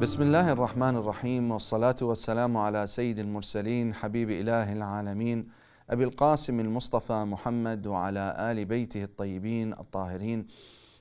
بسم الله الرحمن الرحيم والصلاة والسلام على سيد المرسلين حبيب إله العالمين أبي القاسم المصطفى محمد وعلى آل بيته الطيبين الطاهرين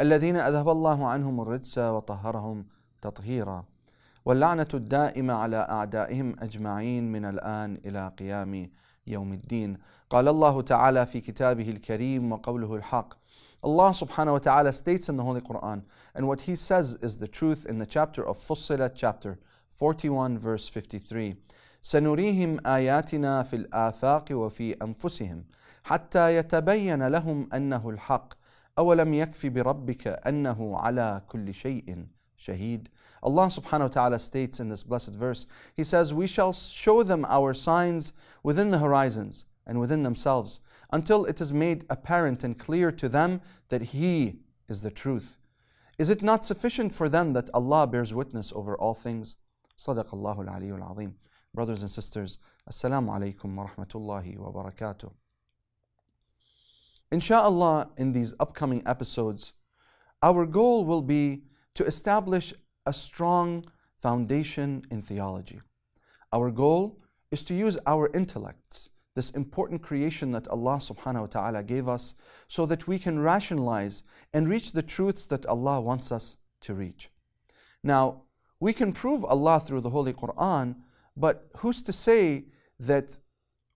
الذين أذهب الله عنهم الرجس وطهرهم تطهيرا واللعنة الدائمة على أعدائهم أجمعين من الآن إلى قيام يوم الدين. قال الله تعالى في كتابه الكريم وقوله الحق Allah subhanahu wa ta'ala states in the Holy Quran, and what He says is the truth in the chapter of Fussilat, chapter 41, verse 53. سنريهم آياتنا في الآفاق وفي أنفسهم حتى يتبين لهم أنه الحق أولم يكف بربك أنه على كل شيء شهيد Allah subhanahu wa ta'ala states in this blessed verse, He says, We shall show them our signs within the horizons and within themselves until it is made apparent and clear to them that He is the truth. Is it not sufficient for them that Allah bears witness over all things? صدق الله العلي العظيم. Brothers and sisters, Assalamu alaikum wa rahmatullahi wa barakatuh. Insha'Allah, in these upcoming episodes, our goal will be to establish a strong foundation in theology. Our goal is to use our intellects, this important creation that Allah subhanahu wa ta'ala gave us, so that we can rationalize and reach the truths that Allah wants us to reach. Now, we can prove Allah through the Holy Quran, but who's to say that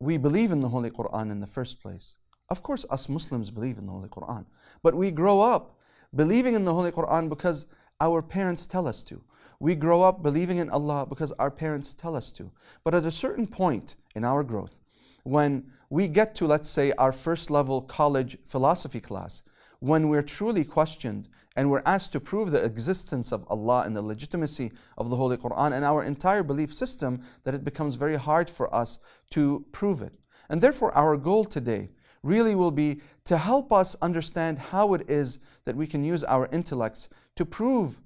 we believe in the Holy Quran in the first place? Of course, us Muslims believe in the Holy Quran, but we grow up believing in the Holy Quran because our parents tell us to. We grow up believing in Allah because our parents tell us to. But at a certain point in our growth, when we get to, let's say, our first level college philosophy class, when we're truly questioned and we're asked to prove the existence of Allah and the legitimacy of the Holy Quran and our entire belief system, that it becomes very hard for us to prove it. And therefore, our goal today really will be to help us understand how it is that we can use our intellects to prove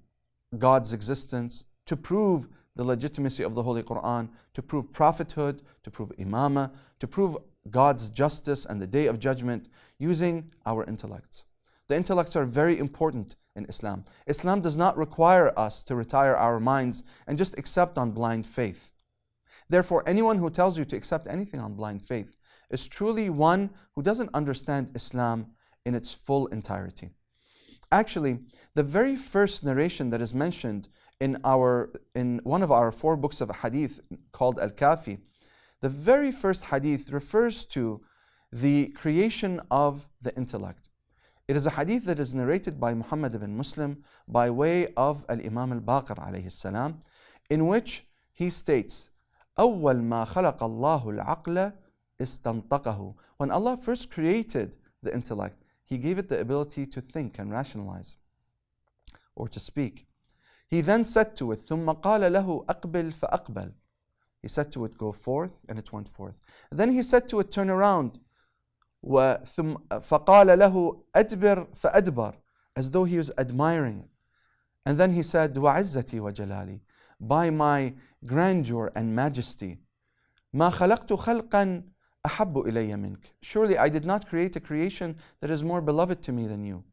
God's existence, to prove the legitimacy of the Holy Quran, to prove prophethood, to prove imamah, to prove God's justice and the day of judgment using our intellects. The intellects are very important in Islam. Islam does not require us to retire our minds and just accept on blind faith. Therefore, anyone who tells you to accept anything on blind faith is truly one who doesn't understand Islam in its full entirety. Actually, the very first narration that is mentioned in, our, in one of our four books of hadith called Al Kafi, the very first hadith refers to the creation of the intellect. It is a hadith that is narrated by Muhammad ibn Muslim by way of Al Imam al Baqir alayhi salam, in which he states, أول ما خلق الله العقل استنطقه. When Allah first created the intellect, He gave it the ability to think and rationalize or to speak. He then said to it, ثم قال له أقبل فأقبل. He said to it, go forth, and it went forth. Then he said to it, turn around. وثم فقال له أدبر فأدبر as though he was admiring it. And then he said, وعزتي وجلالي by my grandeur and majesty ما خلقت خلقا أحب إلي منك Surely I did not create a creation that is more beloved to me than you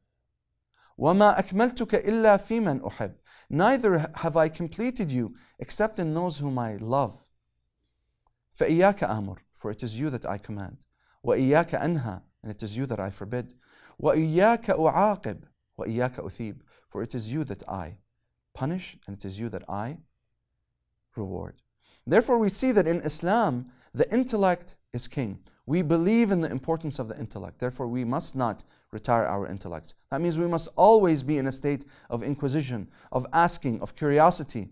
وما أكملتك إلا في من أحب Neither have I completed you except in those whom I love فإياك آمر For it is you that I command وإياك أنهى And it is you that I forbid وإياك أعاقب وإياك أثيب For it is you that I punish and it is you that I reward. Therefore, we see that in Islam, the intellect is king. We believe in the importance of the intellect. Therefore, we must not retire our intellects. That means we must always be in a state of inquisition, of asking, of curiosity.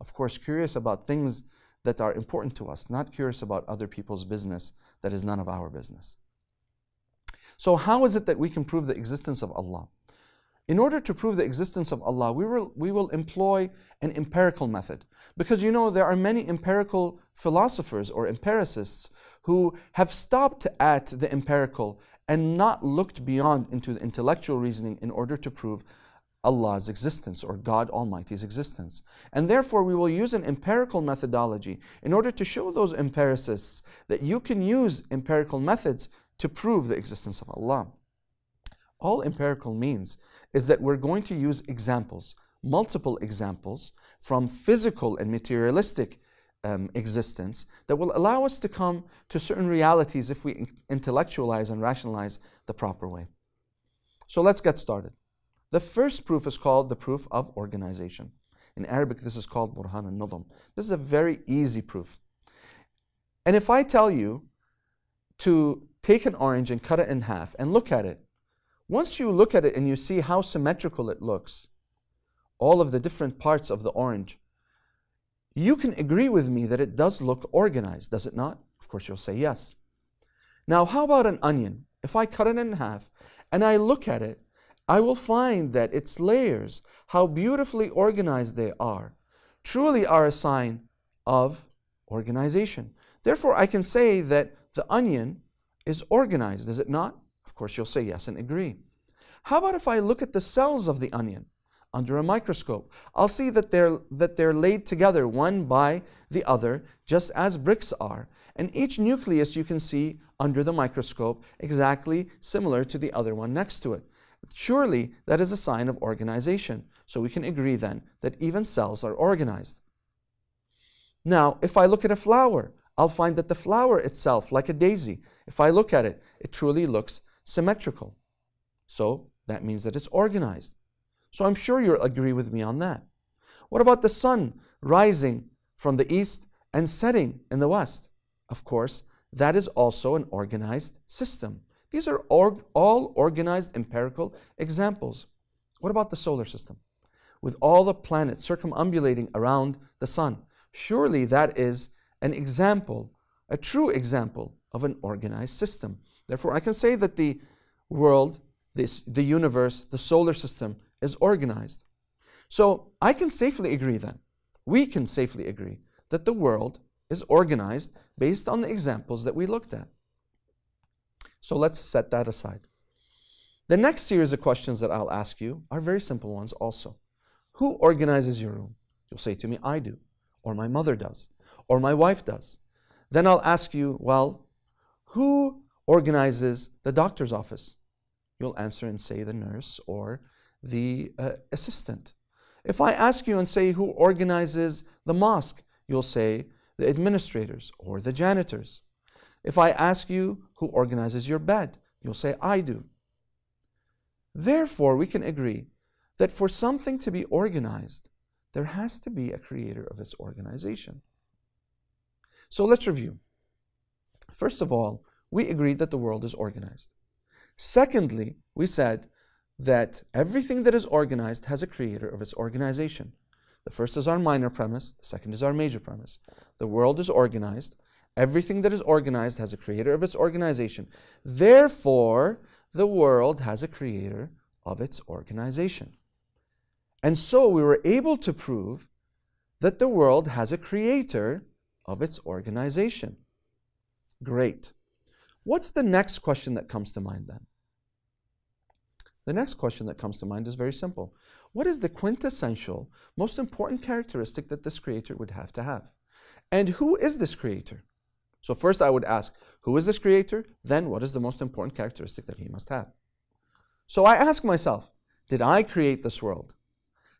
Of course, curious about things that are important to us, not curious about other people's business that is none of our business. So, how is it that we can prove the existence of Allah? In order to prove the existence of Allah, we will, we will employ an empirical method. Because you know, there are many empirical philosophers or empiricists who have stopped at the empirical and not looked beyond into the intellectual reasoning in order to prove Allah's existence or God Almighty's existence. And therefore, we will use an empirical methodology in order to show those empiricists that you can use empirical methods to prove the existence of Allah. All empirical means is that we're going to use examples. multiple examples from physical and materialistic um, existence that will allow us to come to certain realities if we intellectualize and rationalize the proper way. So let's get started. The first proof is called the proof of organization. In Arabic, this is called Burhan al Nuzam. This is a very easy proof. And if I tell you to take an orange and cut it in half and look at it, once you look at it and you see how symmetrical it looks, all of the different parts of the orange, you can agree with me that it does look organized, does it not? Of course, you'll say yes. Now, how about an onion? If I cut it in half and I look at it, I will find that its layers, how beautifully organized they are, truly are a sign of organization. Therefore, I can say that the onion is organized, is it not? Of course, you'll say yes and agree. How about if I look at the cells of the onion? under a microscope. I'll see that they're, that they're laid together one by the other, just as bricks are. And each nucleus you can see under the microscope exactly similar to the other one next to it. Surely that is a sign of organization. So we can agree then that even cells are organized. Now, if I look at a flower, I'll find that the flower itself, like a daisy, if I look at it, it truly looks symmetrical. So that means that it's organized. So I'm sure you'll agree with me on that. What about the sun rising from the east and setting in the west? Of course, that is also an organized system. These are org all organized empirical examples. What about the solar system? With all the planets circumambulating around the sun, surely that is an example, a true example of an organized system. Therefore, I can say that the world, this, the universe, the solar system is organized. So I can safely agree then, we can safely agree that the world is organized based on the examples that we looked at. So let's set that aside. The next series of questions that I'll ask you are very simple ones also. Who organizes your room? You'll say to me, I do, or my mother does, or my wife does. Then I'll ask you, well, who organizes the doctor's office? You'll answer and say the nurse or the uh, assistant. If I ask you and say who organizes the mosque, you'll say the administrators or the janitors. If I ask you who organizes your bed, you'll say I do. Therefore, we can agree that for something to be organized, there has to be a creator of its organization. So let's review. First of all, we agreed that the world is organized. Secondly, we said that everything that is organized has a creator of its organization. The first is our minor premise, the second is our major premise. The world is organized. Everything that is organized has a creator of its organization. Therefore, the world has a creator of its organization. And so we were able to prove that the world has a creator of its organization. Great. What's the next question that comes to mind then? The next question that comes to mind is very simple. What is the quintessential, most important characteristic that this creator would have to have? And who is this creator? So first I would ask, who is this creator? Then what is the most important characteristic that he must have? So I ask myself, did I create this world?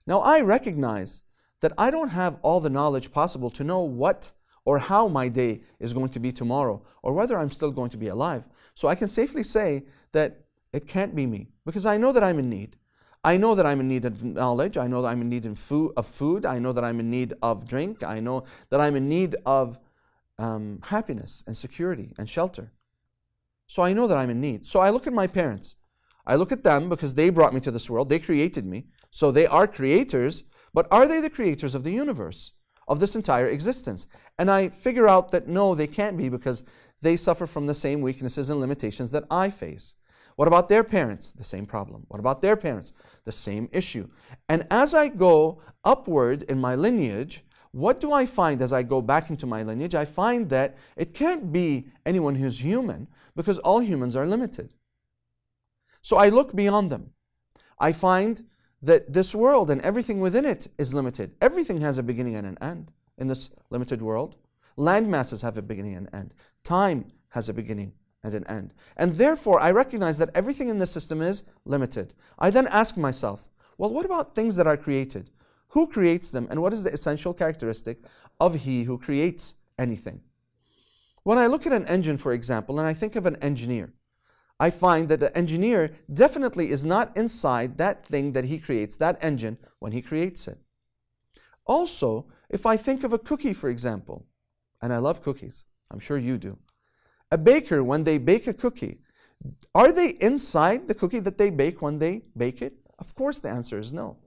Now I recognize that I don't have all the knowledge possible to know what or how my day is going to be tomorrow or whether I'm still going to be alive. So I can safely say that it can't be me because I know that I'm in need. I know that I'm in need of knowledge. I know that I'm in need of food. I know that I'm in need of drink. I know that I'm in need of um, happiness and security and shelter. So I know that I'm in need. So I look at my parents. I look at them because they brought me to this world. They created me. So they are creators. But are they the creators of the universe, of this entire existence? And I figure out that no, they can't be because they suffer from the same weaknesses and limitations that I face. What about their parents? The same problem. What about their parents? The same issue. And as I go upward in my lineage, what do I find as I go back into my lineage? I find that it can't be anyone who's human because all humans are limited. So I look beyond them. I find that this world and everything within it is limited. Everything has a beginning and an end in this limited world. Land masses have a beginning and end. Time has a beginning and an end. And therefore, I recognize that everything in this system is limited. I then ask myself, Well, what about things that are created? Who creates them, and what is the essential characteristic of He who creates anything? When I look at an engine, for example, and I think of an engineer, I find that the engineer definitely is not inside that thing that he creates, that engine, when he creates it. Also, if I think of a cookie, for example, and I love cookies, I'm sure you do. A baker, when they bake a cookie, are they inside the cookie that they bake when they bake it? Of course, the answer is no.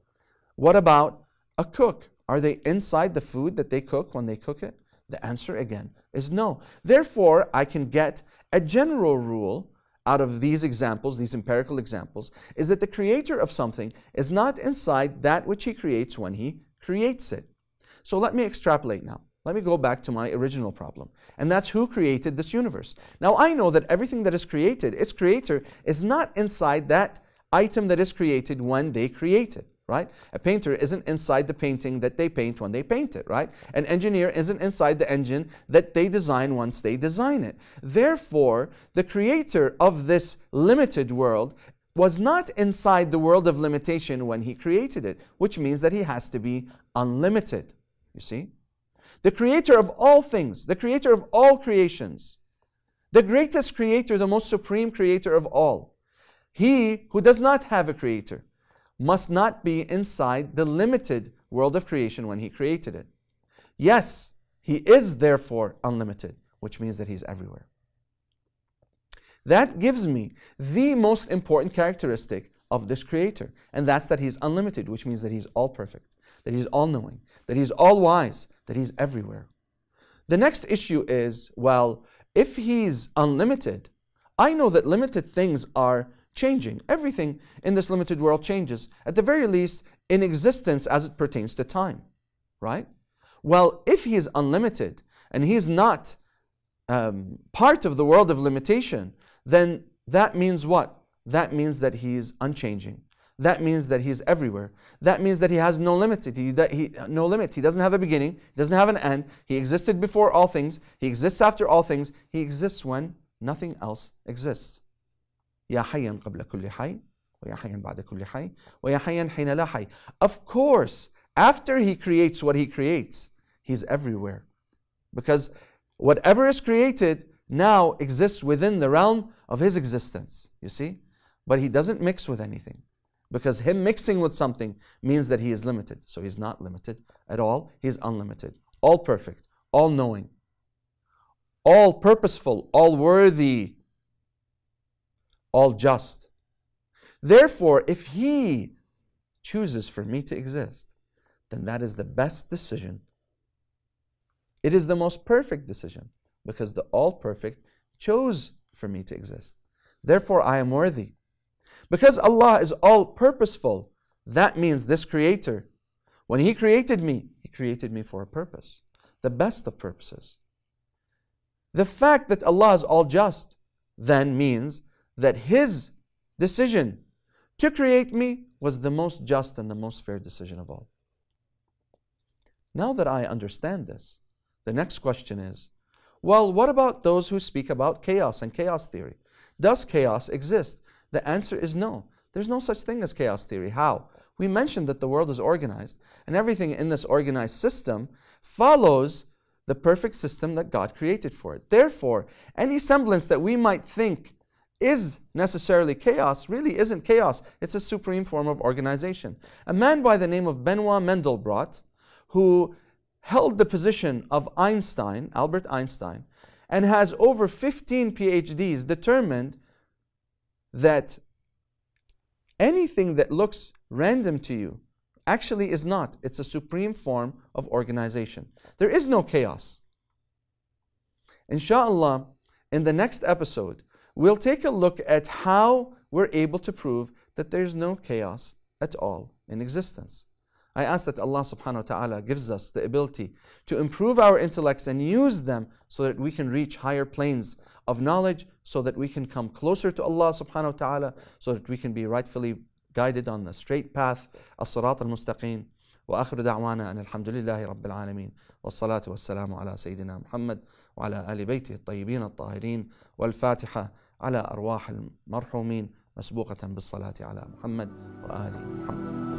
What about a cook? Are they inside the food that they cook when they cook it? The answer again is no. Therefore, I can get a general rule out of these examples, these empirical examples, is that the creator of something is not inside that which he creates when he creates it. So let me extrapolate now. Let me go back to my original problem, and that's who created this universe. Now I know that everything that is created, its creator is not inside that item that is created when they create it, right? A painter isn't inside the painting that they paint when they paint it, right? An engineer isn't inside the engine that they design once they design it. Therefore, the creator of this limited world was not inside the world of limitation when he created it, which means that he has to be unlimited. You see? the creator of all things, the creator of all creations, the greatest creator, the most supreme creator of all. He who does not have a creator must not be inside the limited world of creation when he created it. Yes, he is therefore unlimited, which means that he's everywhere. That gives me the most important characteristic of this creator, and that's that he's unlimited, which means that he's all perfect, that he's all knowing, that he's all wise, that he's everywhere. The next issue is well, if he's unlimited, I know that limited things are changing. Everything in this limited world changes, at the very least, in existence as it pertains to time, right? Well, if he is unlimited and he is not um, part of the world of limitation, then that means what? That means that he is unchanging that means that he's everywhere. That means that he has no limit. He, that he, no limit. He doesn't have a beginning. He doesn't have an end. He existed before all things. He exists after all things. He exists when nothing else exists. يا حيا قبل كل حي ويا حيا بعد كل حي ويا حيا حين لا حي. Of course, after he creates what he creates, he's everywhere. Because whatever is created now exists within the realm of his existence. You see? But he doesn't mix with anything because him mixing with something means that he is limited. So he's not limited at all, he's unlimited, all perfect, all knowing, all purposeful, all worthy, all just. Therefore, if he chooses for me to exist, then that is the best decision. It is the most perfect decision because the all perfect chose for me to exist. Therefore, I am worthy. Because Allah is all purposeful, that means this Creator, when He created me, He created me for a purpose, the best of purposes. The fact that Allah is all just then means that His decision to create me was the most just and the most fair decision of all. Now that I understand this, the next question is well, what about those who speak about chaos and chaos theory? Does chaos exist? The answer is no. There's no such thing as chaos theory. How? We mentioned that the world is organized, and everything in this organized system follows the perfect system that God created for it. Therefore, any semblance that we might think is necessarily chaos really isn't chaos. It's a supreme form of organization. A man by the name of Benoit Mandelbrot, who held the position of Einstein, Albert Einstein, and has over 15 PhDs, determined that anything that looks random to you actually is not. It's a supreme form of organization. There is no chaos. Inshallah, in the next episode, we'll take a look at how we're able to prove that there's no chaos at all in existence. I ask that Allah subhanahu wa ta'ala gives us the ability to improve our intellects and use them so that we can reach higher planes of knowledge, so that we can come closer to Allah subhanahu wa ta'ala, so that we can be rightfully guided on the straight path, as-sirat al-mustaqim. وآخر دعوانا أن الحمد لله رب العالمين والصلاة والسلام على سيدنا محمد وعلى آل بيته الطيبين الطاهرين والفاتحة على أرواح المرحومين مسبوقة بالصلاة على محمد وآل محمد.